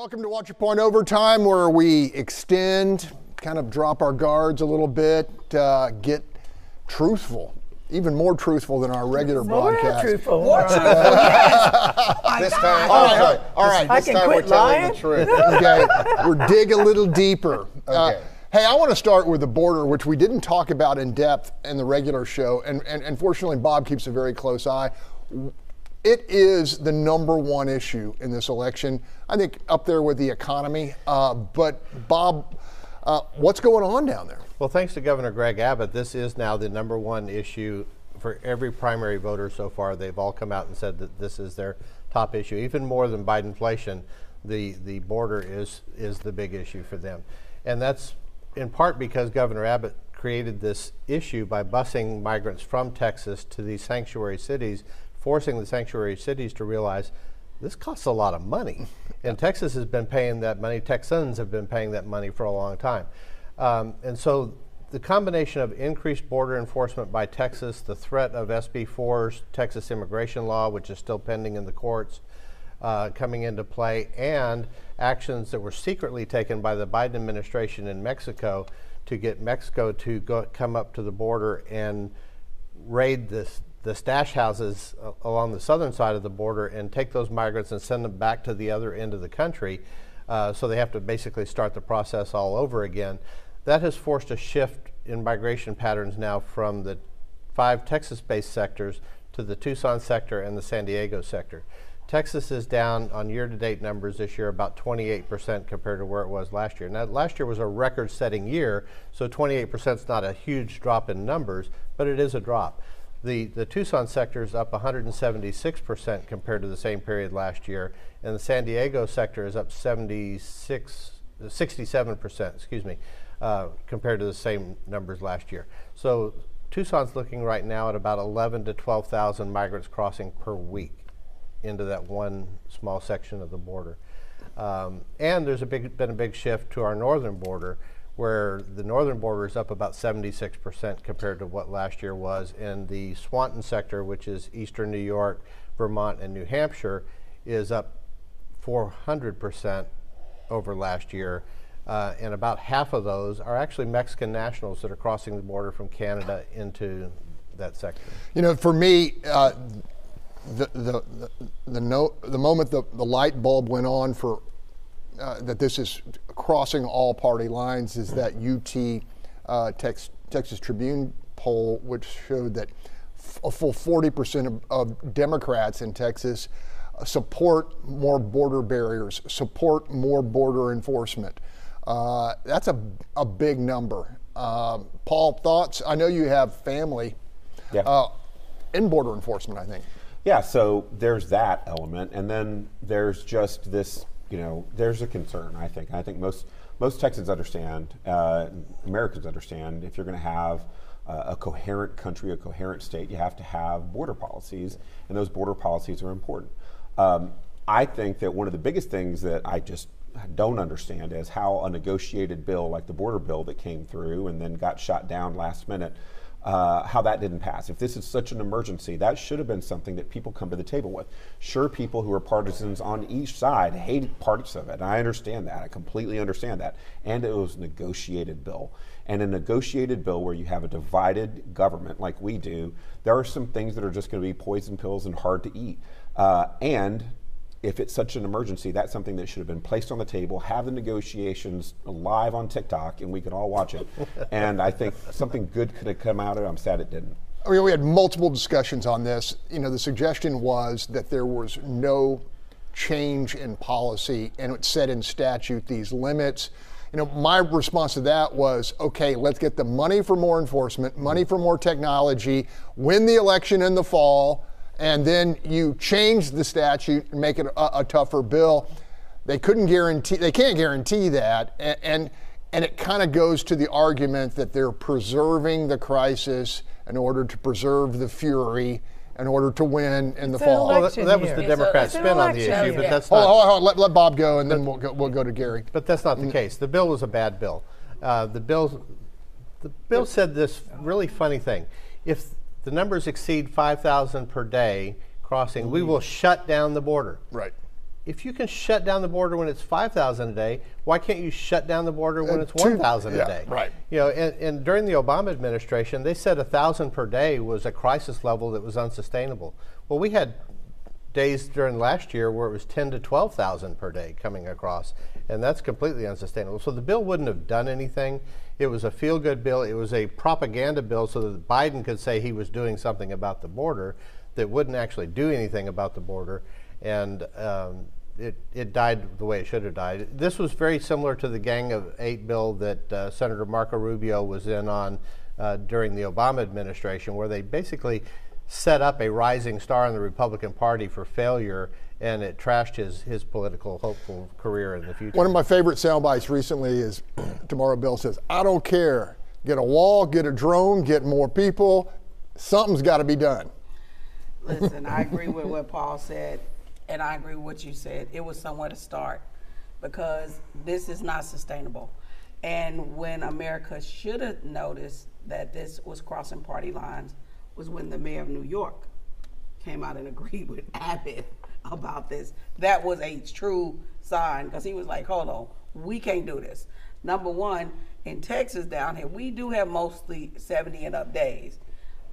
Welcome to What's Your Point Overtime, where we extend, kind of drop our guards a little bit, uh, get truthful, even more truthful than our regular More broadcast. truthful. This time, All right, okay. all right. I This can time we're quit telling lying? the truth. okay, we're dig a little deeper. Uh, hey, I want to start with the border, which we didn't talk about in depth in the regular show, and, and, and fortunately, Bob keeps a very close eye. It is the number one issue in this election. I think up there with the economy. Uh, but Bob, uh, what's going on down there? Well, thanks to Governor Greg Abbott, this is now the number one issue for every primary voter so far. They've all come out and said that this is their top issue, even more than Bidenflation. The the border is is the big issue for them, and that's in part because Governor Abbott created this issue by busing migrants from Texas to these sanctuary cities, forcing the sanctuary cities to realize this costs a lot of money. And Texas has been paying that money, Texans have been paying that money for a long time. Um, and so the combination of increased border enforcement by Texas, the threat of SB 4's Texas immigration law, which is still pending in the courts, uh, coming into play, and actions that were secretly taken by the Biden administration in Mexico to get Mexico to go, come up to the border and raid this, the stash houses uh, along the southern side of the border and take those migrants and send them back to the other end of the country. Uh, so they have to basically start the process all over again. That has forced a shift in migration patterns now from the five Texas based sectors to the Tucson sector and the San Diego sector. Texas is down on year to date numbers this year about 28% compared to where it was last year. Now, last year was a record setting year, so 28% is not a huge drop in numbers, but it is a drop. The, the Tucson sector is up 176% compared to the same period last year, and the San Diego sector is up 76, 67%, excuse me, uh, compared to the same numbers last year. So Tucson's looking right now at about 11 to 12,000 migrants crossing per week into that one small section of the border. Um, and there's a big, been a big shift to our northern border, where the northern border is up about 76% compared to what last year was, and the Swanton sector, which is eastern New York, Vermont, and New Hampshire, is up 400% over last year. Uh, and about half of those are actually Mexican nationals that are crossing the border from Canada into that sector. You know, for me, uh, the, the, the, the, no, the moment the, the light bulb went on for uh, that this is crossing all party lines is that UT uh, Tex, Texas Tribune poll, which showed that f- a full 40% of, of Democrats in Texas uh, support more border barriers, support more border enforcement. Uh, that's a, a big number. Um, Paul, thoughts? I know you have family Yeah. uh, in border enforcement, I think. Yeah, so there's that element, and then there's just this, you know, there's a concern. I think, I think most most Texans understand, uh, Americans understand, if you're going to have uh, a coherent country, a coherent state, you have to have border policies, and those border policies are important. Um, I think that one of the biggest things that I just don't understand is how a negotiated bill like the border bill that came through and then got shot down last minute uh, how that didn't pass. If this is such an emergency, that should have been something that people come to the table with. Sure, people who are partisans on each side hated parts of it. And I understand that. I completely understand that. And it was a negotiated bill. And a negotiated bill where you have a divided government like we do, there are some things that are just going to be poison pills and hard to eat. Uh, and if it's such an emergency, that's something that should have been placed on the table, have the negotiations live on TikTok, and we could all watch it. and I think something good could have come out of it. I'm sad it didn't. I mean, we had multiple discussions on this. You know, the suggestion was that there was no change in policy and it said in statute these limits. You know, my response to that was okay, let's get the money for more enforcement, money for more technology, win the election in the fall, and then you change the statute and make it a, a tougher bill. They couldn't guarantee, they can't guarantee that. And, and, and it kind of goes to the argument that they're preserving the crisis in order to preserve the fury in order to win in the It's an fall. Well, that, that was the It's Democrat spin on the election issue, but that's not. hold on, hold on. Let, let Bob go, and then we'll go, we'll go to Gary. But that's not the case. The bill was a bad bill. Uh, the bill, the bill said this really funny thing: if the numbers exceed 5,000 per day crossing, we will shut down the border. Right. if you can shut down the border when it's 5,000 a day, why can't you shut down the border when Uh, it's two- 1,000 yeah, a day? right. You know, and, and during the Obama administration, they said 1,000 per day was a crisis level that was unsustainable. Well, we had days during last year where it was 10 to 12,000 per day coming across, and that's completely unsustainable. So the bill wouldn't have done anything. It was a feel good bill. It was a propaganda bill so that Biden could say he was doing something about the border that wouldn't actually do anything about the border. And um, it, it died the way it should have died. This was very similar to the Gang of Eight bill that uh, Senator Marco Rubio was in on uh, during the Obama administration, where they basically set up a rising star in the Republican Party for failure, and it trashed his, his political hopeful career in the future. One of my favorite sound bites recently is Tomorrow Bill says, I don't care. Get a wall, get a drone, get more people. Something's got to be done. Listen, I agree with what Paul said, and I agree with what you said. It was somewhere to start because this is not sustainable. And when America should have noticed that this was crossing party lines was when the mayor of New York came out and agreed with Abbott about this. That was a true sign because he was like, hold on, we can't do this. Number one, in Texas down here, we do have mostly 70 and up days.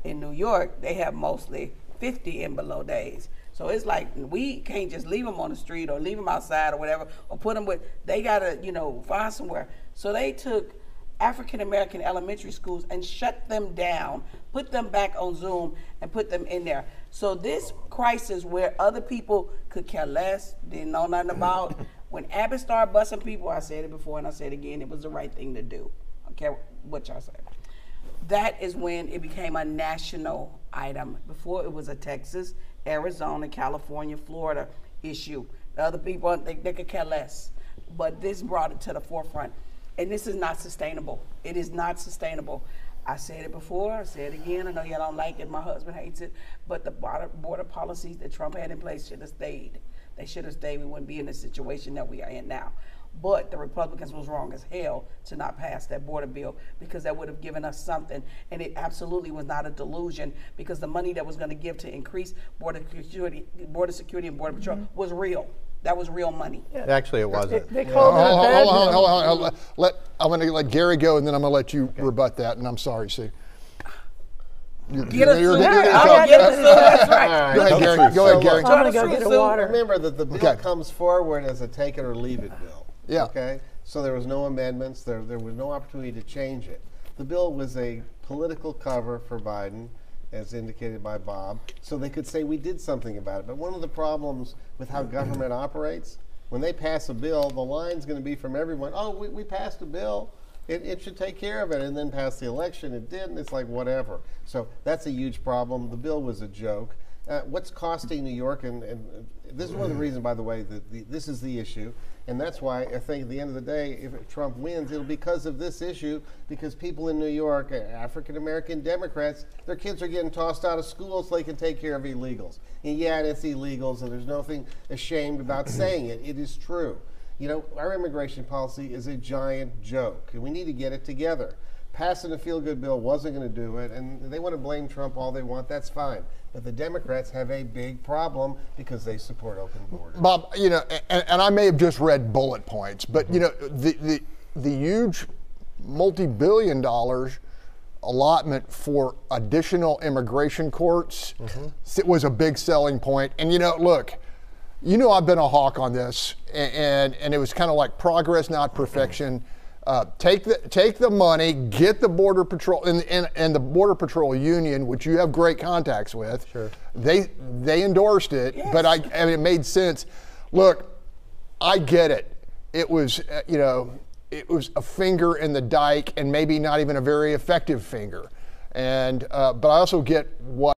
In New York, they have mostly 50 and below days. So it's like we can't just leave them on the street or leave them outside or whatever, or put them with, they gotta, you know, find somewhere. So they took African American elementary schools and shut them down, put them back on Zoom, and put them in there. So this crisis, where other people could care less, didn't know nothing about, when Abbott started busting people, I said it before and I said it again, it was the right thing to do. I don't care what y'all say. That is when it became a national item. Before it was a Texas, Arizona, California, Florida issue. The other people they, they could care less, but this brought it to the forefront and this is not sustainable. It is not sustainable. I said it before, I say it again. I know y'all don't like it, my husband hates it, but the border, border policies that Trump had in place should have stayed. They should have stayed. We wouldn't be in the situation that we are in now. But the Republicans was wrong as hell to not pass that border bill because that would have given us something. And it absolutely was not a delusion because the money that was going to give to increase border security, border security and border patrol mm-hmm. was real. That was real money. Actually, it wasn't. They called it a Hold on, bad hold on, hold hold. Let, I'm going to let Gary go, and then I'm going to let you rebut that. And I'm sorry, Sue. You're, Get us you're- through you're- that. you're- Oh, get us through. That's right. Go ahead, Gary. Go ahead, Gary. I'm gonna go get a So water. Remember that the bill Okay. comes forward as a take it or leave it bill. Yeah. Okay? So there was no amendments, there, there was no opportunity to change it. The bill was a political cover for Biden, as indicated by Bob, so they could say we did something about it. But one of the problems with how government operates, when they pass a bill, the line's going to be from everyone, oh, we, we passed a bill. It, it should take care of it, and then pass the election. It didn't. It's like whatever. So that's a huge problem. The bill was a joke. Uh, what's costing New York, and, and this is one of the reasons, by the way, that the, this is the issue, and that's why I think at the end of the day, if Trump wins, it'll be because of this issue, because people in New York, uh, African American Democrats, their kids are getting tossed out of school so they can take care of illegals. And yeah, it's illegals, and there's nothing ashamed about saying it. It is true. You know, our immigration policy is a giant joke, and we need to get it together. Passing a feel good bill wasn't going to do it, and they want to blame Trump all they want. That's fine. But the Democrats have a big problem because they support open borders. Bob, you know, and, and I may have just read bullet points, but you know, the the, the huge multi-billion dollars allotment for additional immigration courts mm-hmm. it was a big selling point. And you know, look, you know, I've been a hawk on this, a- and and it was kind of like progress, not perfection. Uh, take the take the money, get the border patrol and, and and the border patrol union, which you have great contacts with. Sure. They they endorsed it, but I, I mean, it made sense. Look, I get it. It was uh, you know it was a finger in the dike, and maybe not even a very effective finger. And uh, but I also get what.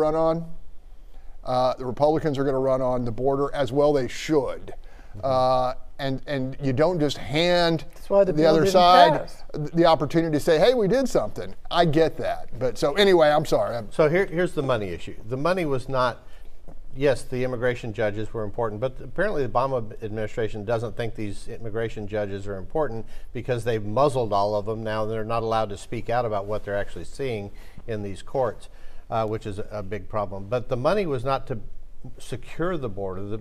Run on. Uh, the Republicans are going to run on the border as well. They should, uh, and and you don't just hand why the other side pass. the opportunity to say, "Hey, we did something." I get that, but so anyway, I'm sorry. I'm, So here, here's the money issue. The money was not yes, the immigration judges were important, but apparently the Obama administration doesn't think these immigration judges are important because they've muzzled all of them. Now they're not allowed to speak out about what they're actually seeing in these courts, uh, which is a, big problem. But the money was not to secure the border. The,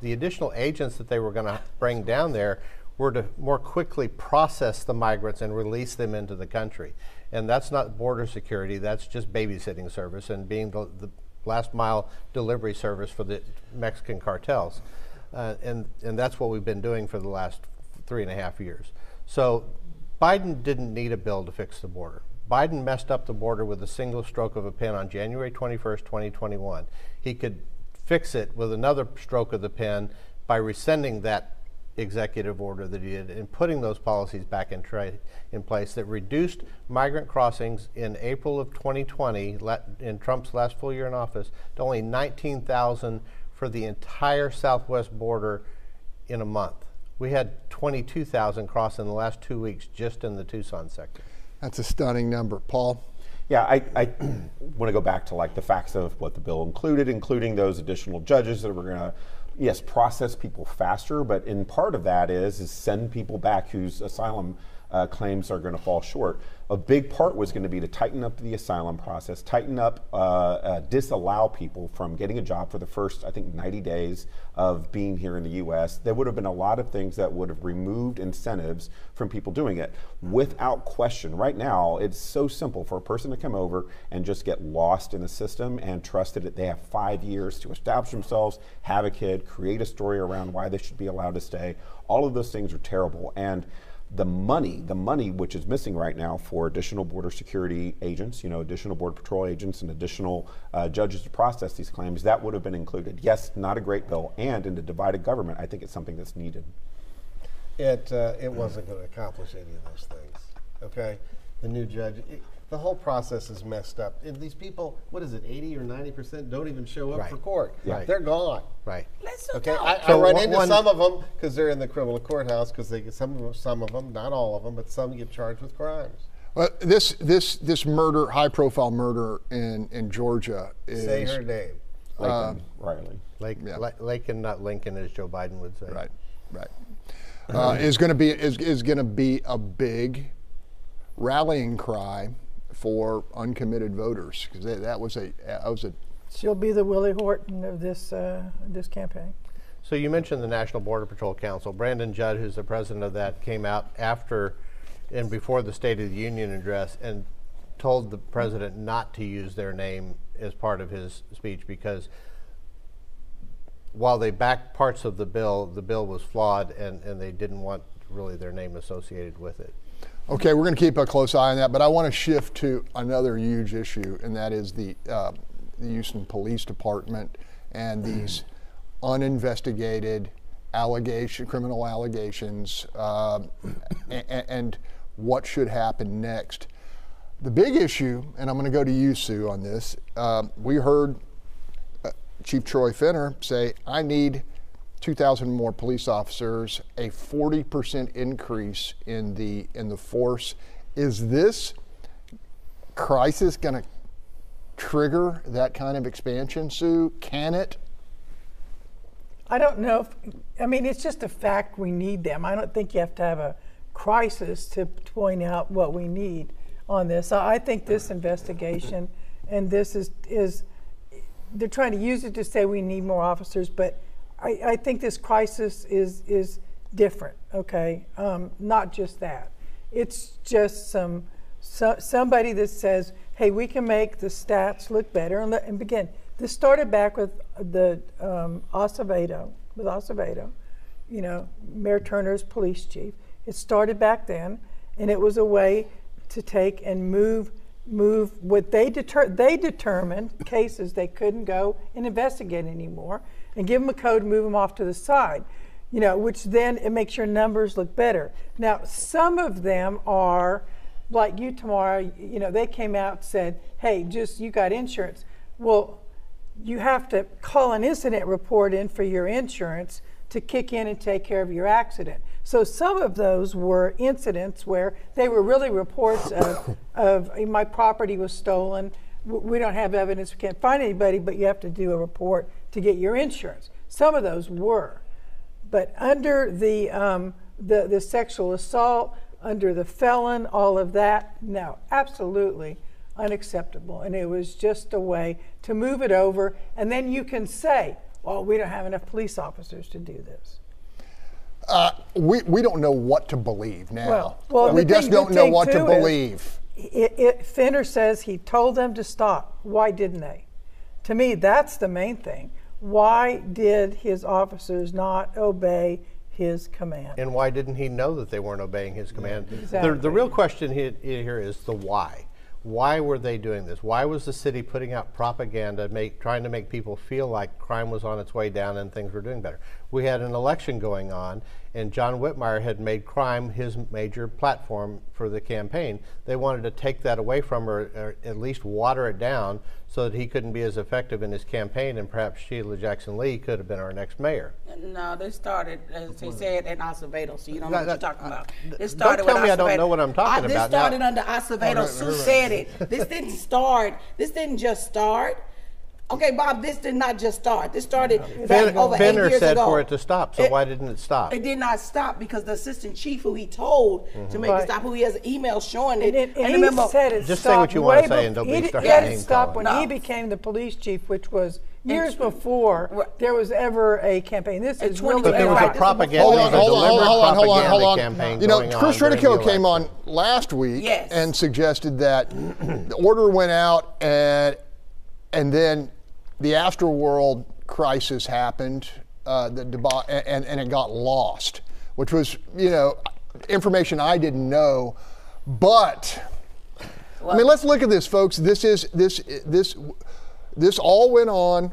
the additional agents that they were going to bring down there were to more quickly process the migrants and release them into the country. And that's not border security, that's just babysitting service and being the, the last mile delivery service for the Mexican cartels. Uh, and, and that's what we've been doing for the last three and a half years. So Biden didn't need a bill to fix the border. Biden messed up the border with a single stroke of a pen on January 21st, 2021. He could fix it with another stroke of the pen by rescinding that executive order that he did and putting those policies back in, in place that reduced migrant crossings in April of 2020, in Trump's last full year in office, to only 19,000 for the entire southwest border in a month. We had 22,000 cross in the last two weeks just in the Tucson sector. That's a stunning number. Paul? Yeah, I, I want to go back to like the facts of what the bill included, including those additional judges that were going to yes, process people faster, but in part of that is is send people back whose asylum uh, claims are going to fall short. A big part was going to be to tighten up the asylum process, tighten up, uh, uh, disallow people from getting a job for the first, I think, 90 days of being here in the U.S. There would have been a lot of things that would have removed incentives from people doing it. Without question, right now, it's so simple for a person to come over and just get lost in the system and trust that they have five years to establish themselves, have a kid, create a story around why they should be allowed to stay. All of those things are terrible. And the money, the money which is missing right now for additional border security agents, you know, additional border patrol agents and additional uh, judges to process these claims, that would have been included. Yes, not a great bill, and in the divided government, I think it's something that's needed. It uh, it wasn't going to accomplish any of those things. Okay, the new judge. It, the whole process is messed up. And these people, what is it, 80 or 90 percent, don't even show up Right. for court. Right. They're gone. Right. Let's do Okay, that. I, I So run one- into one- some of them because they're in the criminal courthouse because they some of them, some of them, not all of them, but some get charged with crimes. Well, this this this murder, high profile murder in in Georgia is Say her name. Latham Riley. Lake, Yeah. La- Laken, not Lincoln, as Joe Biden would say. right, right. Uh, is going to be is, is going to be a big rallying cry for uncommitted voters because that, that was a that was a She'll be the Willie Horton of this uh, this campaign. So you mentioned the National Border Patrol Council. Brandon Judd, who's the president of that, came out after and before the State of the Union address and told the president not to use their name as part of his speech because while they backed parts of the bill, the bill was flawed and, and they didn't want really their name associated with it. Okay, we're going to keep a close eye on that, but I want to shift to another huge issue, and that is the uh, the Houston Police Department and these uninvestigated allegation, criminal allegations, uh, and, and what should happen next. The big issue, and I'm going to go to you, Sue, on this. Uh, we heard uh, Chief Troy Finner say, "I need 2,000 more police officers, a 40% increase in the in the force. Is this crisis going to trigger that kind of expansion, Sue? Can it? I don't know if, I mean, it's just a fact we need them. I don't think you have to have a crisis to point out what we need on this. I I think this investigation and this is, is they're trying to use it to say we need more officers, but I, I think this crisis is, is different, okay? Um, not just that. It's just some, so, somebody that says, hey, we can make the stats look better. And, and begin. This started back with the um, Acevedo, with Acevedo, you know, Mayor Turner's police chief. It started back then, and it was a way to take and move move what they deter they determined cases they couldn't go and investigate anymore and give them a code move them off to the side you know which then it makes your numbers look better now some of them are like you tomorrow you know they came out and said hey just you got insurance well you have to call an incident report in for your insurance to kick in and take care of your accident. So some of those were incidents where they were really reports of, of my property was stolen. We don't have evidence, we can't find anybody, but you have to do a report to get your insurance. Some of those were, but under the um, the the sexual assault, under the felon, all of that, no, absolutely unacceptable. And it was just a way to move it over, and then you can say, "Well, we don't have enough police officers to do this." Uh, we, we don't know what to believe now. Well, well, we just thing- don't know what to believe. It, it, Finner says he told them to stop. Why didn't they? To me, that's the main thing. Why did his officers not obey his command? And why didn't he know that they weren't obeying his command? The, Exactly. the real question here is the why. Why were they doing this? Why was the city putting out propaganda, make, trying to make people feel like crime was on its way down and things were doing better? We had an election going on, and John Whitmire had made crime his major platform for the campaign. They wanted to take that away from her, or at least water it down, so that he couldn't be as effective in his campaign, and perhaps Sheila Jackson Lee could have been our next mayor. No, they started, as they said, in Acevedo, so you don't know No, what you're talking about. uh, This don't started with tell me I don't know what I'm talking I- about This now. started under Acevedo. Sue said it. This didn't start, this didn't just start. Okay, Bob, this did not just start. This started back Fin- over eight Finner years said ago. for it to stop, so It- why didn't it stop? It did not stop because the assistant chief who he told to make Right. it stop, who he has an email showing it. And, it, and he remember, said it Just say what you wanna say and don't he be did- starting It name stopped when calling. he became the police chief, which was years tw- before Right. there was ever a campaign. This is 20 really But there was Right, a propaganda, Hold on, a hold on, hold on, deliberate hold on, hold on, hold propaganda on. campaign You know, Chris on during the Riddico came on last week and suggested that the order went out and and then the afterworld crisis happened, uh, the deba- and and it got lost, which was you know information I didn't know, but. I mean, let's look at this, folks. This is this this this all went on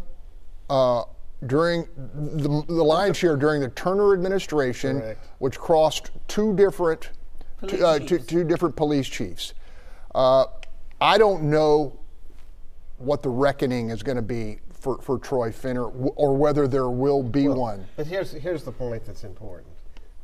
uh, during the, the lion's share during the Turner administration, Correct. which crossed two different Police two, uh, two, chiefs. two different police chiefs. Uh, I don't know what the reckoning is going to be for, for Troy Finner, or whether there will be one. But here's here's the point that's important.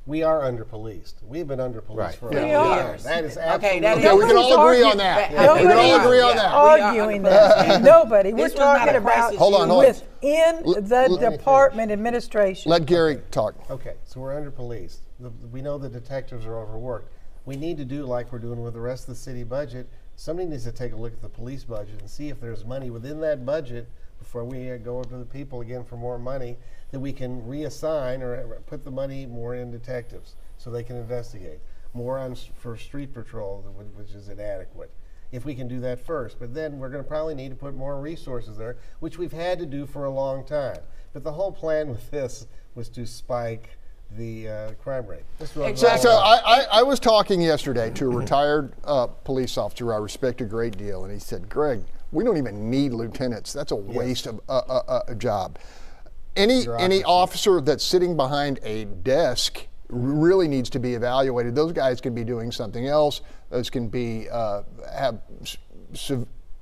We are under policed. We've been under policed Right. for We a long are. time. That is Okay, absolutely that is- Okay, we can all agree on that. Yeah, we can all Nobody's agree on that. We are arguing under that. police. Nobody. We're This was not talking about Hold on, hold on. within Let- the let me department administration. Let Gary talk. Okay, so we're under policed. The, we know the detectives are overworked. We need to do like we're doing with the rest of the city budget. Somebody needs to take a look at the police budget and see if there's money within that budget before we go to the people again for more money that we can reassign or put the money more in detectives so they can investigate. More on for street patrol, which is inadequate. If we can do that first, but then we're going to probably need to put more resources there, which we've had to do for a long time. But the whole plan with this was to spike the uh, crime rate. This is what it's So, so. I, I, I was talking yesterday to a retired uh, police officer I respect a great deal, and he said, Greg, we don't even need lieutenants. That's a waste of a, a, a- a job. Any any officer that's sitting behind a desk really needs to be evaluated. Those guys can be doing something else. Those can be uh, have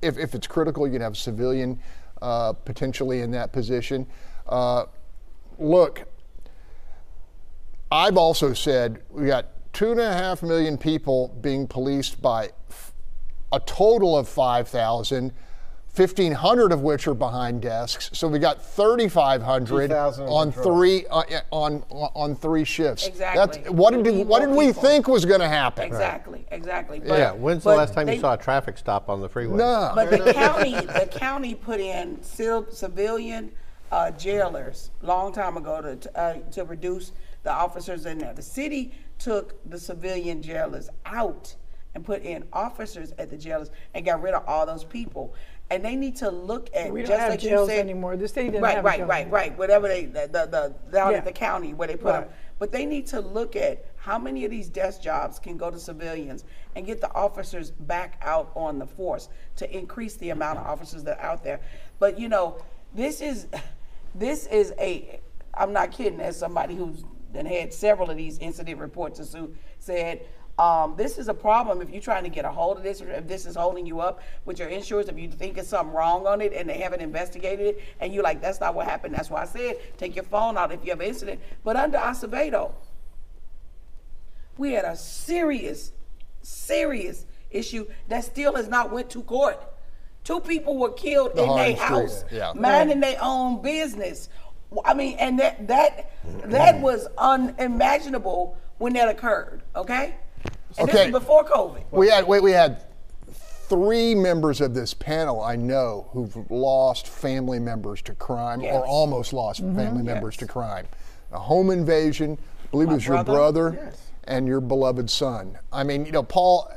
if, if it's critical, you can have a civilian uh, potentially in that position. Uh, look, I've also said we got two and a half million people being policed by a total of 5,000, 1,500 of which are behind desks. So we got 3,500 on on three uh, on on three shifts. Exactly. That's, what did need what did we people. think was going to happen? Exactly, exactly. But- yeah, when's the last time they- you saw a traffic stop on the freeway? No. But the county, the county put in civil, civilian uh, jailers long time ago to uh, to reduce the officers in there. The city took the civilian jailers out and put in officers at the jailers and got rid of all those people. And they need to look at We don't just have like you jails said, anymore. The city doesn't right, have right, jail right, anymore. right. Whatever they the the, the down Yeah. at the county where they put them. But they need to look at how many of these desk jobs can go to civilians and get the officers back out on the force to increase the amount of officers that are out there. But you know, this is this is a I'm not kidding, as somebody who's then had several of these incident reports as Sue said, um, this is a problem if you're trying to get a hold of this, or if this is holding you up with your insurance, if you think there's something wrong on it and they haven't investigated it, and you're like, that's not what happened. That's why I said take your phone out if you have an incident. But under Acevedo, we had a serious, serious issue that still has not went to court. Two people were killed The in their house, yeah. minding their own business. I mean, and that that that was unimaginable when that occurred. Okay, and Okay. before COVID. We had wait, we had three members of this panel I know who've lost family members to crime Yes. or almost lost mm-hmm. family members to crime. A home invasion, I believe it was your brother? brother Yes. and your beloved son. I mean, you know, Paul,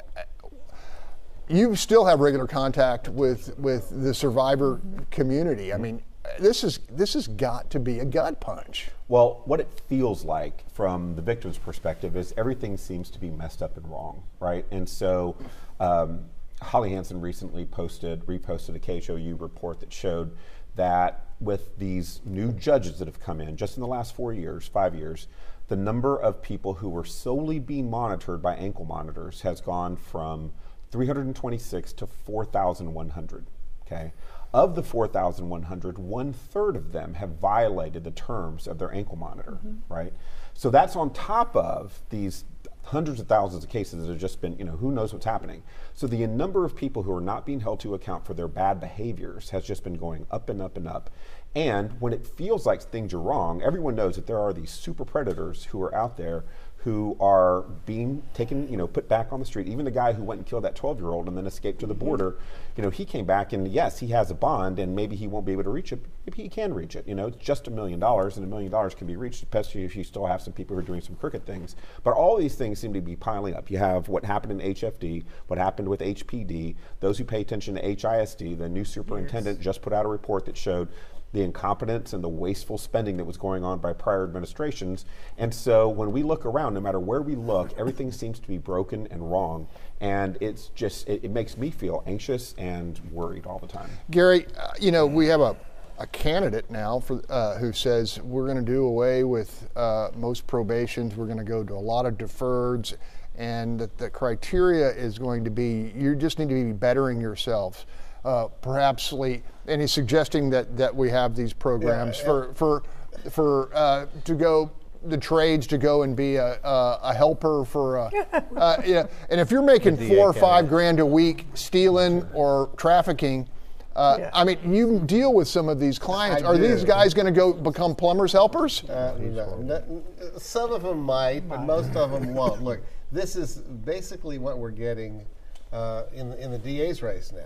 you still have regular contact with with the survivor mm-hmm. community. I mean, this is this has got to be a gut punch. Well, what it feels like from the victim's perspective is everything seems to be messed up and wrong, right? And so, um, Holly Hansen recently posted, reposted a KHOU report that showed that with these new judges that have come in just in the last four years, five years, the number of people who were solely being monitored by ankle monitors has gone from 326 to 4,100. Okay. Of the 4,100, one third of them have violated the terms of their ankle monitor, mm-hmm. right? So that's on top of these hundreds of thousands of cases that have just been, you know, who knows what's happening. So the number of people who are not being held to account for their bad behaviors has just been going up and up and up. And when it feels like things are wrong, everyone knows that there are these super predators who are out there who are being taken, you know, put back on the street. Even the guy who went and killed that 12 year old and then escaped to the mm-hmm. border, you know, he came back and yes, he has a bond and maybe he won't be able to reach it. Maybe he can reach it. You know, it's just a million dollars and a million dollars can be reached, especially if you still have some people who are doing some crooked things. But all these things seem to be piling up. You have what happened in HFD, what happened with HPD, those who pay attention to HISD, the new superintendent just put out a report that showed the incompetence and the wasteful spending that was going on by prior administrations. And so when we look around, no matter where we look, everything seems to be broken and wrong. And it's just, it, it makes me feel anxious and worried all the time. Gary, uh, you know, we have a, a candidate now for, uh, who says we're going to do away with uh, most probations. We're going to go to a lot of deferreds, and that the criteria is going to be you just need to be bettering yourselves. Uh, perhaps, Lee, and he's suggesting that, that we have these programs for for for uh, to go the trades to go and be a, a, a helper for a, uh, yeah. And if you're making four or five grand a week stealing or trafficking, uh, Yeah. I mean, you deal with some of these clients. I Are do. these guys going to go become plumbers helpers? Uh, no, no, some of them might, but most of them won't. Look, this is basically what we're getting uh, in in the DA's race now.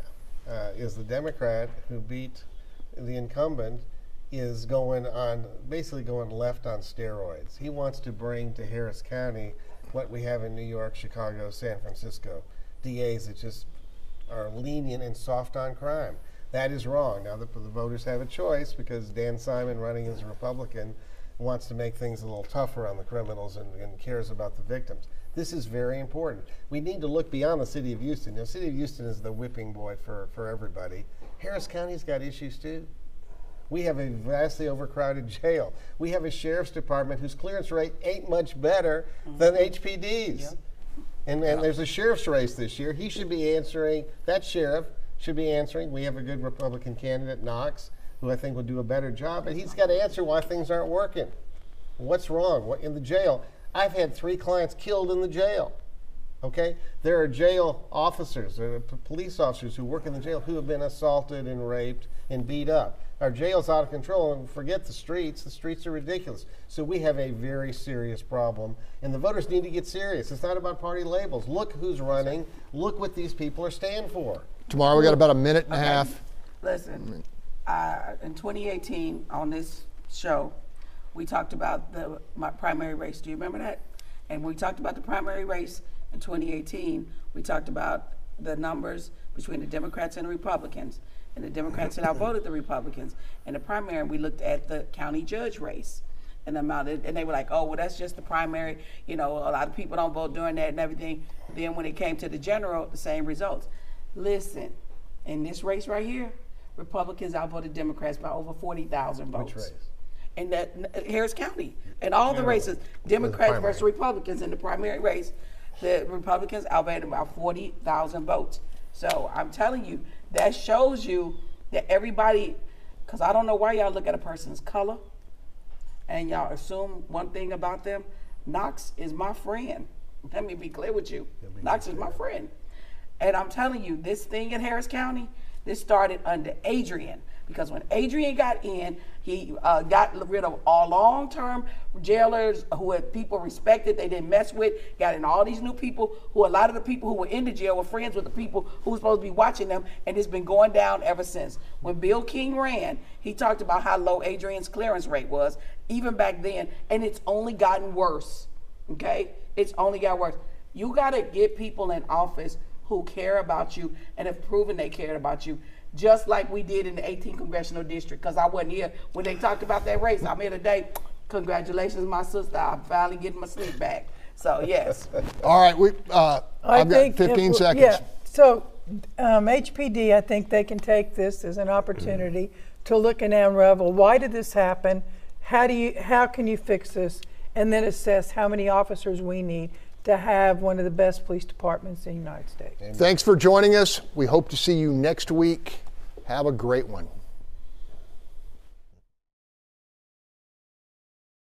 Uh, is the Democrat who beat the incumbent is going on basically going left on steroids. He wants to bring to Harris County what we have in New York, Chicago, San Francisco. DAs that just are lenient and soft on crime. That is wrong. Now the, the voters have a choice because Dan Simon, running as a Republican, wants to make things a little tougher on the criminals and, and cares about the victims. This is very important. We need to look beyond the city of Houston. The city of Houston is the whipping boy for, for everybody. Harris County's got issues too. We have a vastly overcrowded jail. We have a sheriff's department whose clearance rate ain't much better than mm-hmm. HPD's. And, and there's a sheriff's race this year. He should be answering, that sheriff should be answering. We have a good Republican candidate, Knox, who I think will do a better job, but he's got to answer why things aren't working. What's wrong? What, in the jail? I've had three clients killed in the jail. Okay? There are jail officers, there are police officers who work in the jail who have been assaulted and raped and beat up. Our jail's out of control, and forget the streets. The streets are ridiculous. So we have a very serious problem, and the voters need to get serious. It's not about party labels. Look who's running. Look what these people are standing for. Tomorrow we got about a minute and a half. Listen, uh, in 2018 on this show, we talked about the primary race. Do you remember that? And when we talked about the primary race in 2018, we talked about the numbers between the Democrats and the Republicans. And the Democrats had outvoted the Republicans. In the primary, we looked at the county judge race and the amount of, and they were like, oh, well, that's just the primary. You know, a lot of people don't vote during that and everything. Then when it came to the general, the same results. Listen, in this race right here, Republicans outvoted Democrats by over 40,000 votes. race? In that Harris County. and all the races, Democrats primary. versus Republicans in the primary race, the Republicans outvoted about 40,000 votes. So I'm telling you, that shows you that everybody, because I don't know why y'all look at a person's color and y'all assume one thing about them. Knox is my friend. Let me be clear with you. Knox is my friend. And I'm telling you, this thing in Harris County, This started under Adrian because when Adrian got in, he uh, got rid of all long-term jailers who had people respected, they didn't mess with. Got in all these new people who a lot of the people who were in the jail were friends with the people who were supposed to be watching them, and it's been going down ever since. When Bill King ran, he talked about how low Adrian's clearance rate was even back then, and it's only gotten worse. Okay, it's only got worse. You got to get people in office who care about you and have proven they cared about you, just like we did in the 18th congressional district. Because I wasn't here when they talked about that race. I'm here today. Congratulations, my sister. I'm finally getting my sleep back. So yes, All right, we, uh, I I've got 15 seconds. Yeah, so um, HPD, I think they can take this as an opportunity to look and unravel, why did this happen? How do you, how can you fix this? And then assess how many officers we need to have one of the best police departments in the United States. Thanks for joining us. We hope to see you next week. Have a great one.